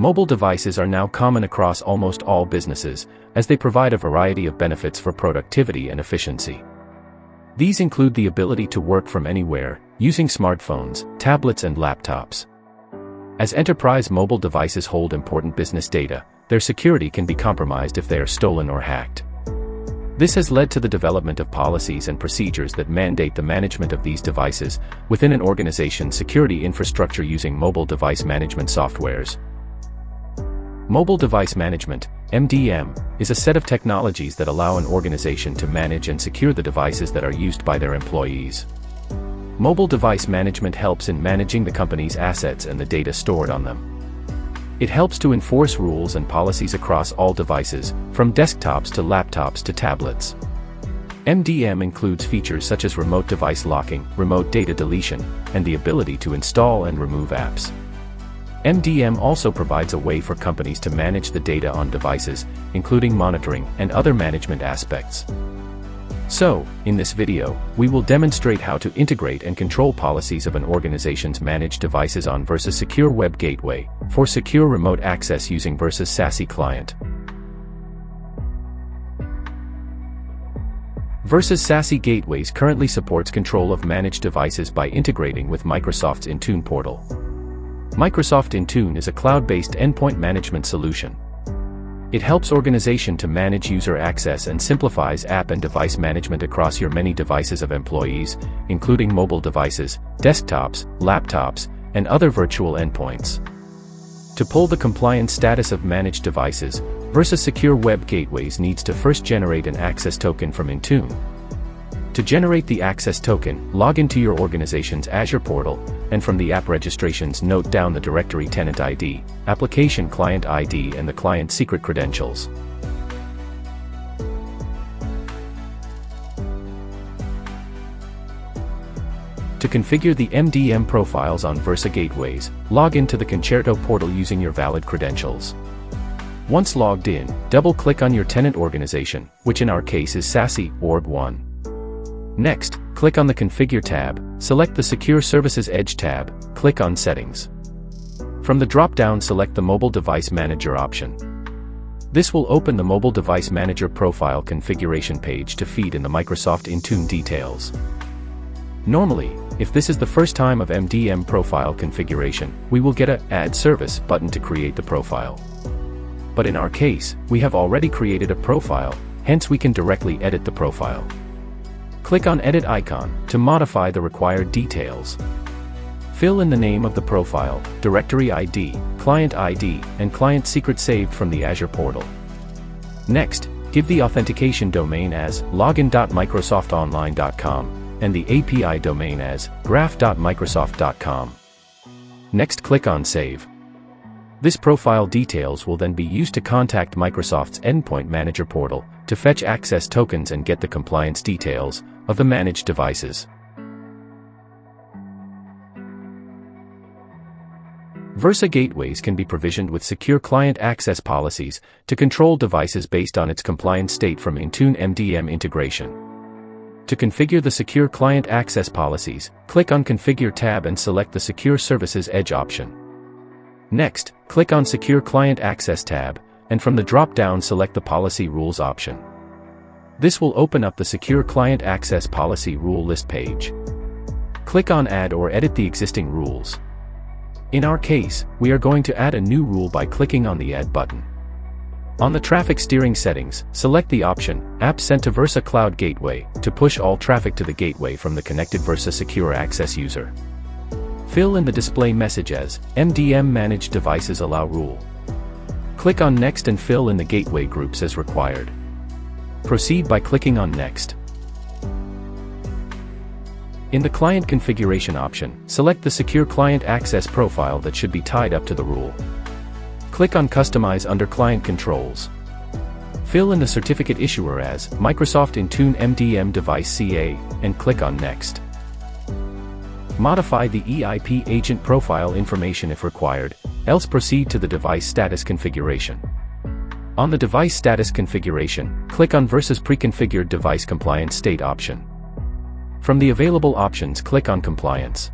Mobile devices are now common across almost all businesses, as they provide a variety of benefits for productivity and efficiency. These include the ability to work from anywhere, using smartphones, tablets and laptops. As enterprise mobile devices hold important business data, their security can be compromised if they are stolen or hacked. This has led to the development of policies and procedures that mandate the management of these devices within an organization's security infrastructure using mobile device management softwares. Mobile Device Management, MDM, is a set of technologies that allow an organization to manage and secure the devices that are used by their employees. Mobile device management helps in managing the company's assets and the data stored on them. It helps to enforce rules and policies across all devices, from desktops to laptops to tablets. MDM includes features such as remote device locking, remote data deletion, and the ability to install and remove apps. MDM also provides a way for companies to manage the data on devices, including monitoring and other management aspects. So, in this video, we will demonstrate how to integrate and control policies of an organization's managed devices on Versa Secure Web Gateway, for secure remote access using Versa's SASE client. Versa's SASE Gateways currently supports control of managed devices by integrating with Microsoft's Intune portal. Microsoft Intune is a cloud-based endpoint management solution. It helps organization to manage user access and simplifies app and device management across your many devices of employees, including mobile devices, desktops, laptops, and other virtual endpoints. To pull the compliance status of managed devices, Versa Secure Web Gateways needs to first generate an access token from Intune. To generate the access token, log into your organization's Azure portal, and from the app registrations note down the directory tenant ID, application client ID and the client secret credentials. To configure the MDM profiles on Versa gateways, log into the Concerto portal using your valid credentials. Once logged in, double-click on your tenant organization, which in our case is SASE Org 1. Next, click on the Configure tab, select the Secure Services Edge tab, click on Settings. From the drop-down select the Mobile Device Manager option. This will open the Mobile Device Manager profile configuration page to feed in the Microsoft Intune details. Normally, if this is the first time of MDM profile configuration, we will get a Add Service button to create the profile. But in our case, we have already created a profile, hence we can directly edit the profile. Click on Edit icon to modify the required details. Fill in the name of the profile, directory ID, client ID, and client secret saved from the Azure portal. Next, give the authentication domain as login.microsoftonline.com and the API domain as graph.microsoft.com. Next click on Save. This profile details will then be used to contact Microsoft's Endpoint Manager portal to fetch access tokens and get the compliance details of the managed devices. Versa gateways can be provisioned with secure client access policies to control devices based on its compliance state from Intune MDM integration. To configure the secure client access policies, click on Configure tab and select the Secure Services Edge option. Next, click on Secure Client Access tab, and from the drop-down select the Policy Rules option. This will open up the Secure Client Access Policy Rule List page. Click on Add or edit the existing rules. In our case, we are going to add a new rule by clicking on the Add button. On the traffic steering settings, select the option, App Sent to Versa Cloud Gateway, to push all traffic to the gateway from the connected Versa Secure Access user. Fill in the display message as MDM Managed Devices Allow Rule. Click on Next and fill in the gateway groups as required. Proceed by clicking on Next. In the Client Configuration option, select the Secure Client Access profile that should be tied up to the rule. Click on Customize under Client Controls. Fill in the certificate issuer as Microsoft Intune MDM Device CA, and click on Next. Modify the EIP agent profile information if required, else proceed to the device status configuration. On the device status configuration, click on Versa's Preconfigured Device Compliance State option. From the available options click on Compliance.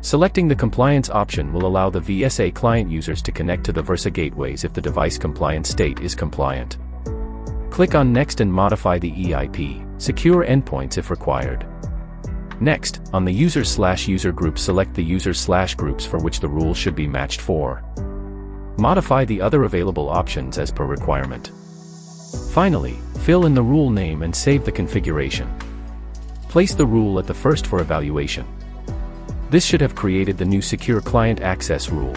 Selecting the compliance option will allow the VSA client users to connect to the Versa gateways if the device compliance state is compliant. Click on Next and modify the EIP, secure endpoints if required. Next, on the user slash user group select the user slash groups for which the rule should be matched for. Modify the other available options as per requirement. Finally, fill in the rule name and save the configuration. Place the rule at the first for evaluation. This should have created the new Secure Client Access rule.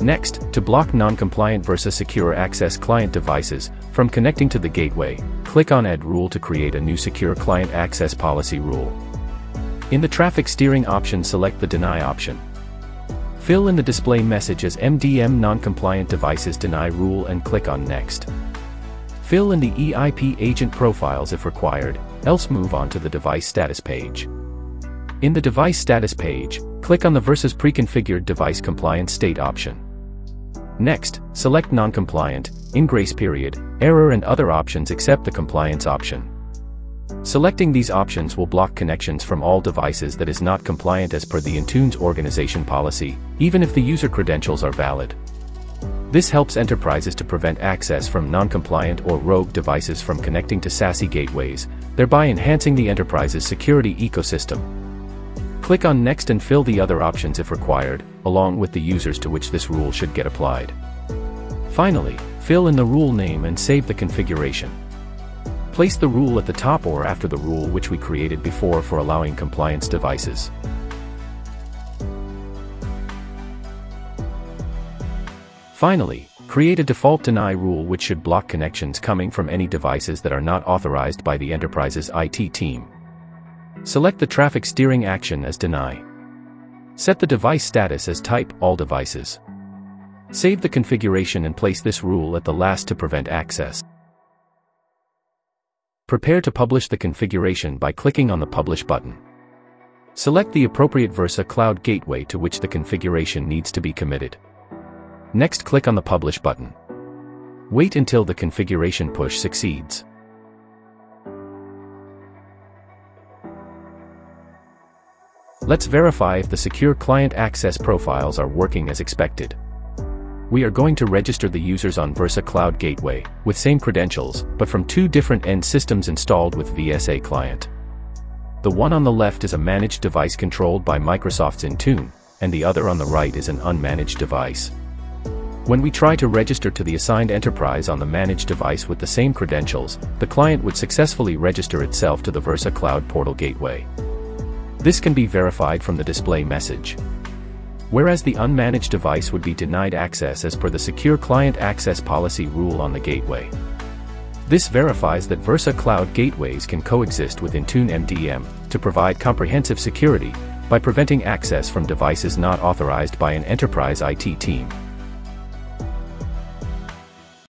Next, to block non-compliant Versa's Secure Access client devices from connecting to the gateway, click on Add Rule to create a new Secure Client Access Policy rule. In the traffic steering option select the Deny option. Fill in the display message as MDM non-compliant devices deny rule and click on Next. Fill in the EIP agent profiles if required, else move on to the device status page. In the device status page, click on the Versa's pre-configured device compliance state option. Next, select non-compliant, in grace period, error and other options except the compliance option. Selecting these options will block connections from all devices that is not compliant as per the Intune's organization policy, even if the user credentials are valid. This helps enterprises to prevent access from non-compliant or rogue devices from connecting to SASE gateways, thereby enhancing the enterprise's security ecosystem. Click on Next and fill the other options if required, along with the users to which this rule should get applied. Finally, fill in the rule name and save the configuration. Place the rule at the top or after the rule which we created before for allowing compliance devices. Finally, create a default deny rule which should block connections coming from any devices that are not authorized by the enterprise's IT team. Select the traffic steering action as deny. Set the device status as type all devices. Save the configuration and place this rule at the last to prevent access. Prepare to publish the configuration by clicking on the Publish button. Select the appropriate Versa Cloud gateway to which the configuration needs to be committed. Next click on the Publish button. Wait until the configuration push succeeds. Let's verify if the secure client access profiles are working as expected. We are going to register the users on Versa Cloud Gateway, with same credentials, but from two different end systems installed with VSA client. The one on the left is a managed device controlled by Microsoft's Intune, and the other on the right is an unmanaged device. When we try to register to the assigned enterprise on the managed device with the same credentials, the client would successfully register itself to the Versa Cloud Portal Gateway. This can be verified from the display message. Whereas the unmanaged device would be denied access as per the Secure Client Access Policy rule on the gateway. This verifies that Versa Cloud gateways can coexist with Intune MDM to provide comprehensive security by preventing access from devices not authorized by an enterprise IT team.